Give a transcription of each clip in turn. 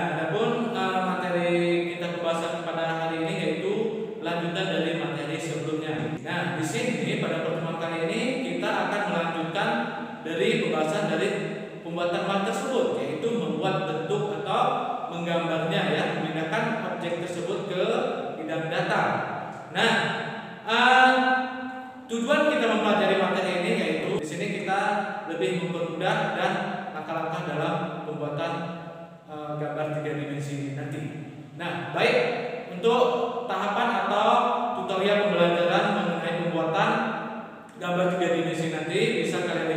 adapun eh, materi kita pembahasan pada hari ini yaitu lanjutan dari materi sebelumnya. Nah, di sini pada pertemuan kali ini kita akan melanjutkan dari pembahasan dari pembuatan hal tersebut yaitu membuat bentuk atau menggambarnya ya, memindahkan objek tersebut ke bidang data. Nah, gambar tiga dimensi nanti. Nah, baik untuk tahapan atau tutorial pembelajaran mengenai pembuatan gambar tiga dimensi nanti bisa kalian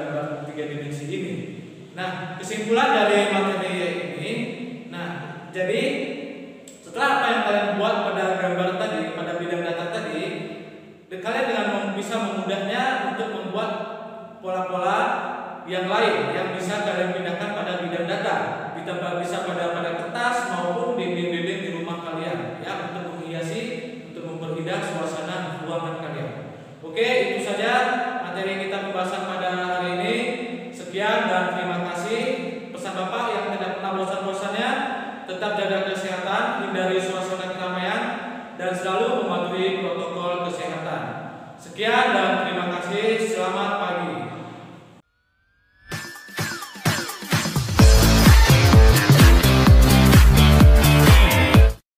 Gambar tiga dimensi ini. Nah, kesimpulan dari materi ini, nah, jadi setelah apa yang kalian buat pada gambar tadi, pada bidang data tadi, kalian dengan bisa memudahnya untuk membuat pola-pola yang lain yang bisa kalian pindahkan pada bidang data bisa pada pada kertas maupun dinding-dinding di rumah kalian ya untuk menghiasi untuk memperindah suasana ruangan kalian. Oke, itu saja materi kita pembahasan pada jaga kesehatan, hindari